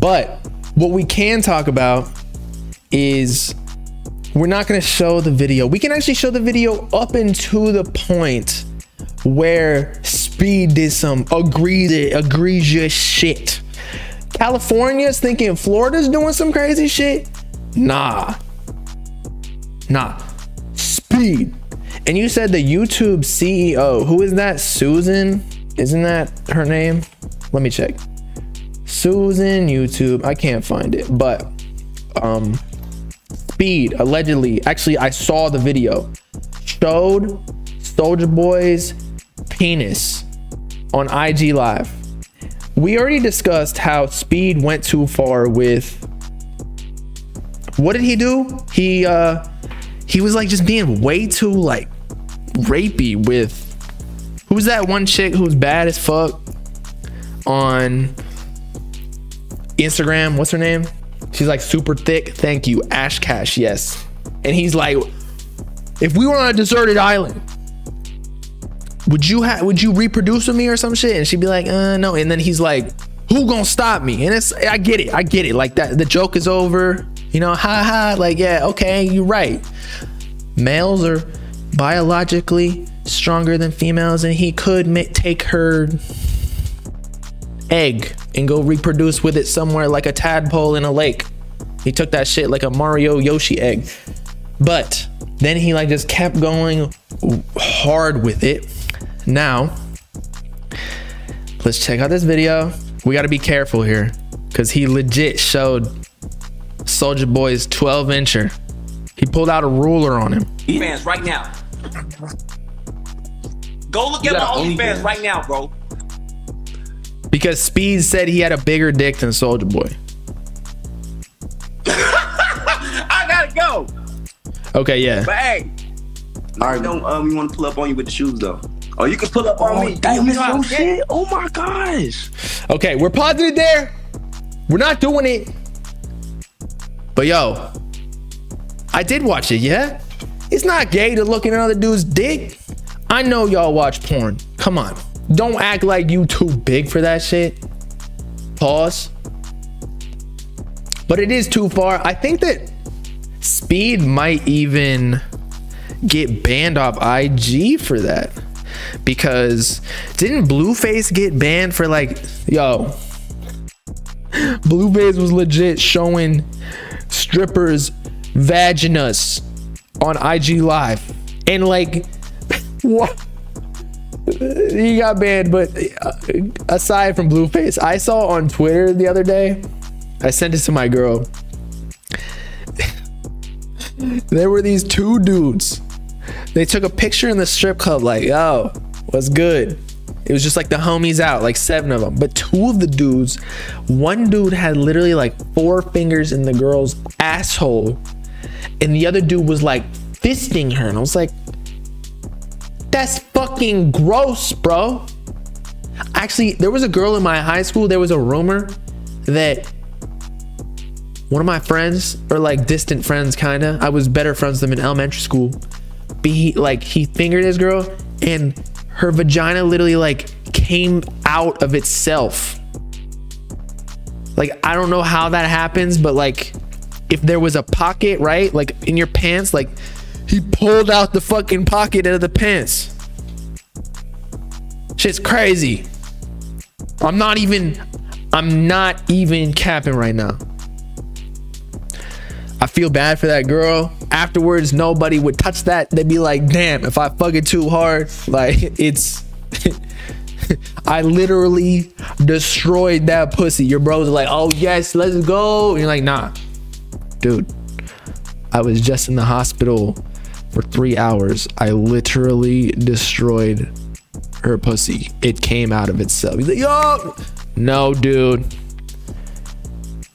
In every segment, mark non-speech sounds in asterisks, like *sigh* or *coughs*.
But what we can talk about is we're not going to show the video. We can actually show the video up into the point where Speed did some egregious, egregious shit. California's thinking Florida's doing some crazy shit. Nah. Nah. Speed. And you said the YouTube CEO. Who is that? Susan? Isn't that her name? Let me check. Susan YouTube. I can't find it, but um Speed allegedly, actually I saw the video, showed Soulja Boy's penis on IG Live. We already discussed how Speed went too far with what did he do? He uh he was like just being way too like rapey with who's that one chick who's bad as fuck on Instagram. What's her name? She's like super thick. Thank you. Ash Kash, yes. And he's like, if we were on a deserted island, would you have would you reproduce with me or some shit? And she'd be like, uh no. And then he's like, who gonna stop me? And it's I get it, I get it. Like that the joke is over. You know, ha ha, like, yeah, okay, you're right. Males are biologically stronger than females, and he could take her egg and go reproduce with it somewhere like a tadpole in a lake. He took that shit like a Mario Yoshi egg. But then he like just kept going hard with it. Now, let's check out this video. We got to be careful here because he legit showed Soulja Boy's 12 incher. He pulled out a ruler on him. OnlyFans right now. Go look at my OnlyFans right now, bro. Because Speed said he had a bigger dick than Soulja Boy. *laughs* I gotta go. Okay, yeah. But hey, all right, don't um, you want to pull up on you with the shoes though? Oh, you can pull up on me. Damn, You this know how your to get- shit. Oh my gosh. Okay, we're pausing it there. We're not doing it. But yo, I did watch it, yeah? It's not gay to look at another dude's dick. I know y'all watch porn. Come on. Don't act like you too big for that shit. Pause. But it is too far. I think that Speed might even get banned off IG for that. Because didn't Blueface get banned for like, yo, Blueface was legit showing strippers vaginas on IG Live. And like, *laughs* what? He got banned, but uh, aside from Blueface, I saw on Twitter the other day, I sent it to my girl. *laughs* there were these two dudes. They took a picture in the strip club, like, yo, what's good? It was just like the homies out, like seven of them. But two of the dudes, one dude had literally like four fingers in the girl's asshole, and the other dude was like fisting her. And I was like, that's fucking gross, bro. Actually, there was a girl in my high school, there was a rumor that one of my friends, or like distant friends, kinda, I was better friends with them in elementary school. Be like he fingered his girl and her vagina literally like came out of itself. Like I don't know how that happens, but like if there was a pocket, right? Like in your pants, like he pulled out the fucking pocket out of the pants. Shit's crazy. I'm not even I'm not even capping right now. I feel bad for that girl. Afterwards, nobody would touch that. They'd be like, damn, if I fuck it too hard, *laughs* like it's *laughs* I literally destroyed that pussy. Your bros are like, oh yes, let's go. And you're like, nah. Dude, I was just in the hospital for three hours. I literally destroyed her pussy. It came out of itself. He's like, yo, no, dude.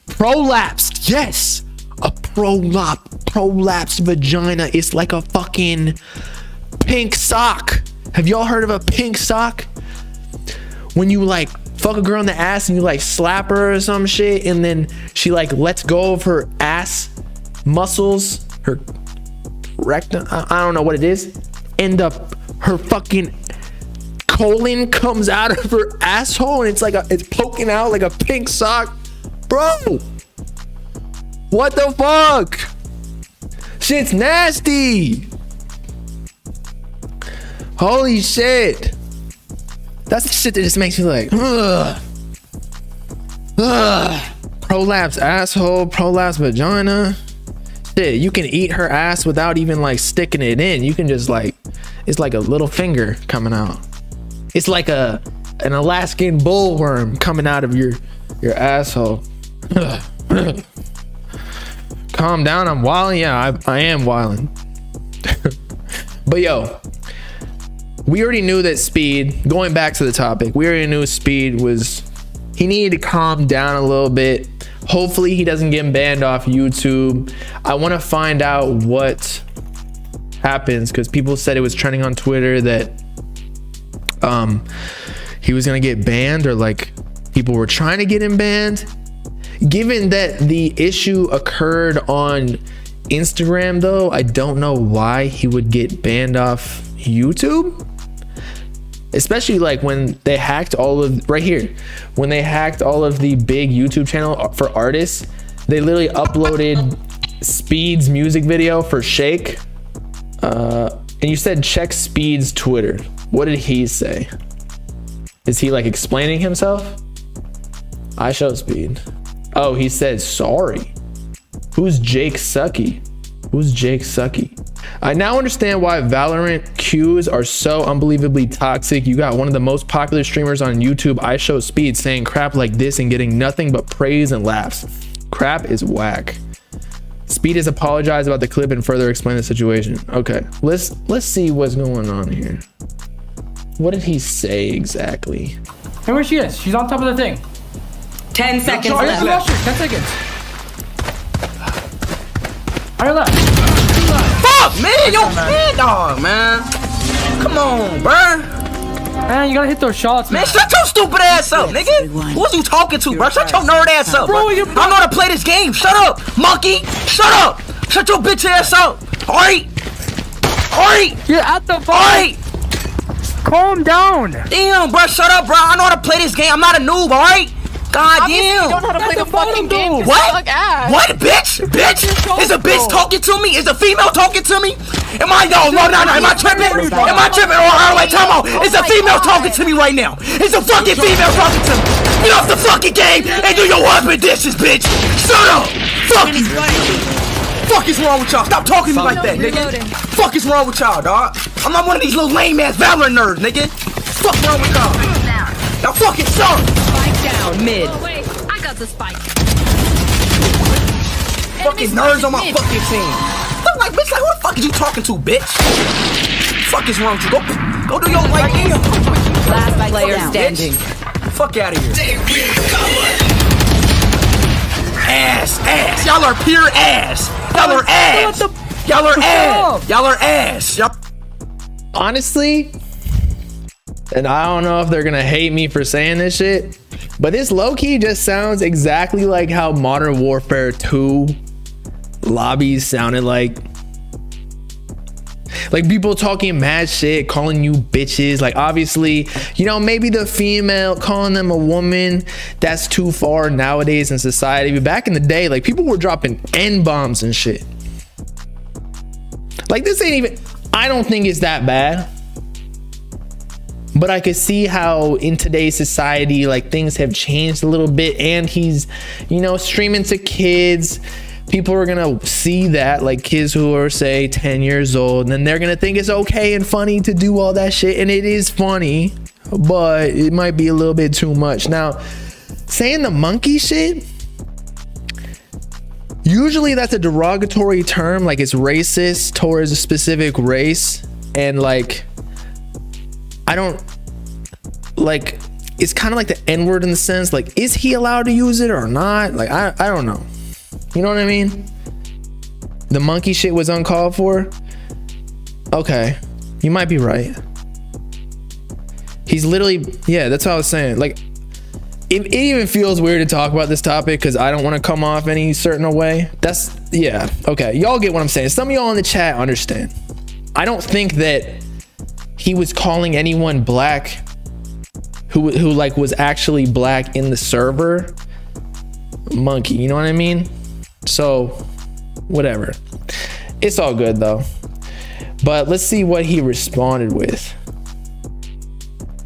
Prolapsed, yes. A prolap, prolapsed vagina is like a fucking pink sock. Have y'all heard of a pink sock? When you like fuck a girl in the ass and you like slap her or some shit, and then she like lets go of her ass muscles, her rectum, I don't know what it is, end up her fucking colon comes out of her asshole and it's like a, it's poking out like a pink sock. Bro, what the fuck? Shit's nasty. Holy shit. That's the shit that just makes me like, ugh. Ugh. Prolapse asshole, prolapse vagina. Shit, you can eat her ass without even like sticking it in. You can just like, it's like a little finger coming out. It's like a an Alaskan bullworm coming out of your your asshole. *coughs* Calm down, I'm wilding. Yeah, I, I am wilding. *laughs* but yo, we already knew that speed, going back to the topic, we already knew speed was he needed to calm down a little bit. Hopefully he doesn't get banned off YouTube. I want to find out what happens because people said it was trending on Twitter that um he was gonna get banned or like people were trying to get him banned. Given that the issue occurred on Instagram though, I don't know why he would get banned off YouTube. Especially like when they hacked all of right here, when they hacked all of the big YouTube channel for artists, they literally uploaded Speed's music video for Shake. Uh, and you said check Speed's Twitter. What did he say? Is he like explaining himself? IShowSpeed. Oh, he said sorry. Who's Jake Sucky? Who's Jake Sucky? I now understand why Valorant queues are so unbelievably toxic. You got one of the most popular streamers on YouTube, IShowSpeed, saying crap like this and getting nothing but praise and laughs. Crap is whack. Speed has apologized about the clip and further explained the situation. Okay, let's let's see what's going on here. What did he say exactly? Hey, where she is? She's on top of the thing. 10 seconds Are left. left? 10 seconds. On your left. Fuck, man, yo, man, dog, man. Come on, bruh. Man, you gotta hit those shots, man. Man, shut your stupid ass up, nigga. Who's you talking to, bro? Shut your nerd ass up, Bro, bro. you- I know how to play this game. Shut up, monkey. Shut up. Shut your bitch ass up. All right. All right. You're at the fight. phone. right. Calm down. Damn, bro. Shut up, bro. I know how to play this game. I'm not a noob, all right? God damn. how to play the fucking game. You What? What, bitch? Bitch? Is a bitch talking to me? Is a female talking to me? Am I, yo, no, no, no, am I tripping? Am I tripping? Or, or wait, time out. Is a female talking to me right now? Is a fucking female talking to me? Get off the fucking game and do your husband dishes, bitch. Shut up. Fuck you. Fuck is wrong with y'all? Stop talking to me like that, nigga. Fuck is wrong with y'all, dog? I'm not one of these little lame ass Valorant nerds, nigga. Fuck wrong with y'all? Y'all fucking suck. Down mid. Oh, wait, I got the spike. fucking nerds on my fucking team. I'm like, bitch, like, who the fuck is you talking to, bitch? Fuck is wrong with you? Go, go do your like, damn. Last player Bitch. standing. Fuck out of here. Ass, ass. Y'all are pure ass. Y'all are ass. Y'all are ass. Y'all are ass. Y'all. honestly, and I don't know if they're gonna hate me for saying this shit, but this low key just sounds exactly like how Modern Warfare 2 lobbies sounded like. Like people talking mad shit, calling you bitches. Like obviously, you know, maybe the female calling them a woman, that's too far nowadays in society. But back in the day, like people were dropping N bombs and shit. Like this ain't even I don't think it's that bad. But I could see how in today's society, like things have changed a little bit, and he's, you know, streaming to kids. People are gonna see that, like kids who are say 10 years old, and then they're gonna think it's okay and funny to do all that shit. And it is funny, but it might be a little bit too much. Now, saying the monkey shit, usually that's a derogatory term like it's racist towards a specific race and like i don't like it's kind of like the n word in the sense like is he allowed to use it or not like i i don't know you know what i mean the monkey shit was uncalled for okay you might be right he's literally yeah that's what i was saying like it, it even feels weird to talk about this topic because I don't want to come off any certain way. That's yeah, okay. Y'all get what I'm saying. Some of y'all in the chat understand. I don't think that he was calling anyone black who who like was actually black in the server, monkey. You know what I mean? So, whatever. It's all good though. But let's see what he responded with.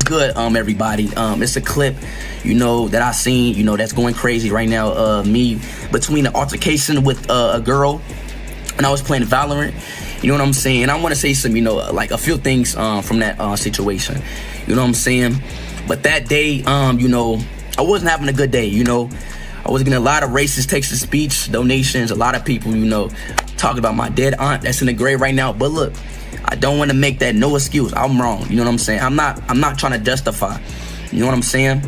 good um everybody um it's a clip you know that i seen you know that's going crazy right now uh me between an altercation with uh, a girl and i was playing valorant you know what i'm saying i want to say some you know like a few things um from that uh situation you know what i'm saying but that day um you know i wasn't having a good day you know i was getting a lot of racist text to speech donations a lot of people you know talking about my dead aunt that's in the grave right now but look I don't want to make that no excuse. I'm wrong. You know what I'm saying? I'm not I'm not trying to justify. You know what I'm saying?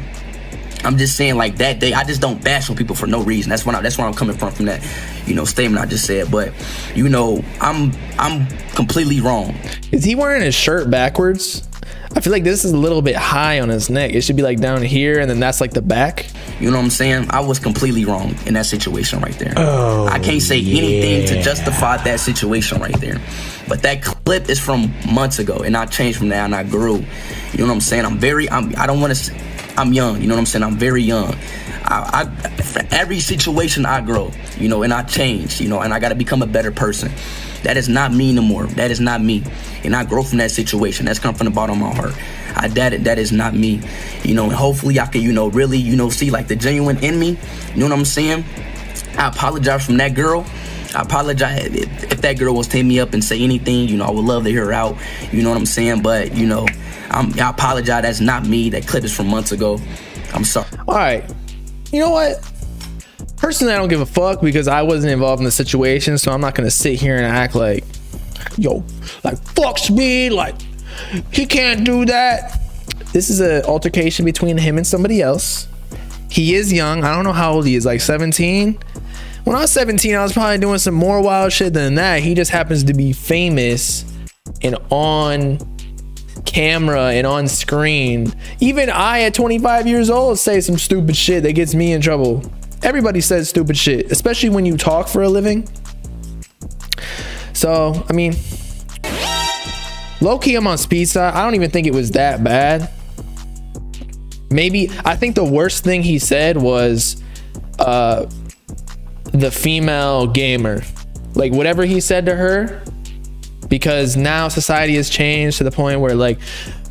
I'm just saying like that day I just don't bash on people for no reason. That's when I, that's where I'm coming from from that, you know, statement I just said. But you know, I'm I'm completely wrong. Is he wearing his shirt backwards? I feel like this is a little bit high on his neck. It should be like down here, and then that's like the back. You know what I'm saying? I was completely wrong in that situation right there. Oh, I can't say anything to justify that situation right there. But that clip is from months ago, and I changed from that, and I grew. You know what I'm saying? I'm very. I'm. I don't want to. I'm young. You know what I'm saying? I'm very young. I, I for every situation I grow. You know, and I change. You know, and I got to become a better person. That is not me no more. That is not me. And I grow from that situation. That's come from the bottom of my heart. I that that is not me. You know, and hopefully I can, you know, really, you know, see like the genuine in me. You know what I'm saying? I apologize from that girl. I apologize if, that girl was to me up and say anything. You know, I would love to hear her out. You know what I'm saying? But you know, I'm, I apologize. That's not me. That clip is from months ago. I'm sorry. All right. You know what? Personally, I don't give a fuck because I wasn't involved in the situation, so I'm not gonna sit here and act like, yo, like fuck me, like he can't do that. This is an altercation between him and somebody else. He is young. I don't know how old he is, like 17. When I was 17, I was probably doing some more wild shit than that. He just happens to be famous and on camera and on screen. Even I, at 25 years old, say some stupid shit that gets me in trouble. Everybody says stupid shit, especially when you talk for a living. So, I mean, low key, I'm on speed side. I don't even think it was that bad. Maybe I think the worst thing he said was uh the female gamer. Like whatever he said to her, because now society has changed to the point where like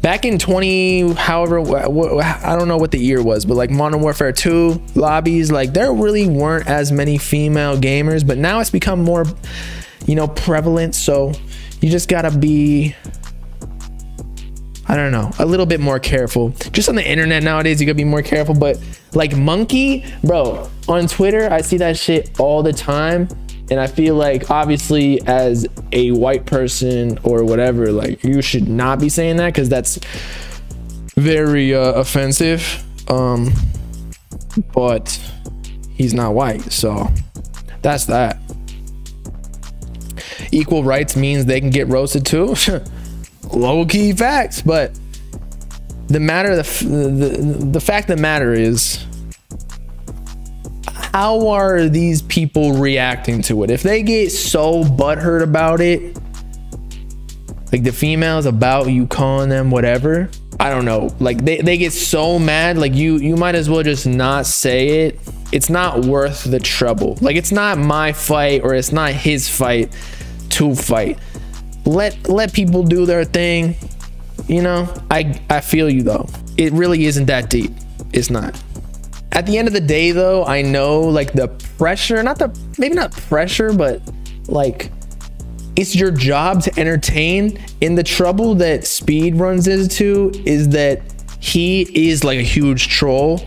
back in 20 however i don't know what the year was but like modern warfare 2 lobbies like there really weren't as many female gamers but now it's become more you know prevalent so you just gotta be I don't know, a little bit more careful. Just on the internet nowadays, you gotta be more careful. But like Monkey, bro, on Twitter, I see that shit all the time. And I feel like obviously as a white person or whatever, like you should not be saying that because that's very uh, offensive. Um, but he's not white, so that's that. Equal rights means they can get roasted too. *laughs* low key facts, but the matter, the, the, the fact of the matter is, how are these people reacting to it? If they get so butthurt about it, like the females about you calling them whatever, I don't know. Like they, they get so mad, like you you might as well just not say it. It's not worth the trouble. Like it's not my fight or it's not his fight to fight let let people do their thing you know i i feel you though it really isn't that deep it's not at the end of the day though i know like the pressure not the maybe not pressure but like it's your job to entertain. And the trouble that speed runs into is that he is like a huge troll.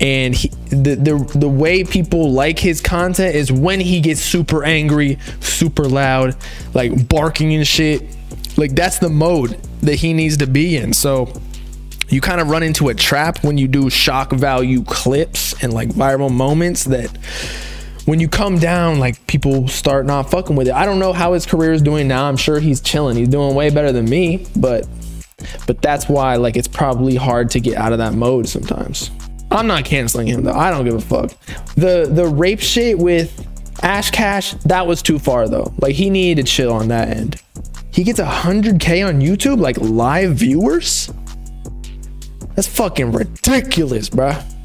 And he, the, the the way people like his content is when he gets super angry super loud like barking and shit. Like that's the mode that he needs to be in. So you kind of run into a trap when you do shock value clips and like viral moments that when you come down like people start not fucking with it i don't know how his career is doing now i'm sure he's chilling he's doing way better than me but but that's why like it's probably hard to get out of that mode sometimes I'm not canceling him though. I don't give a fuck. The the rape shit with Ash Kash, that was too far though. Like he needed to chill on that end. He gets 100k on YouTube, like live viewers. That's fucking ridiculous, bruh.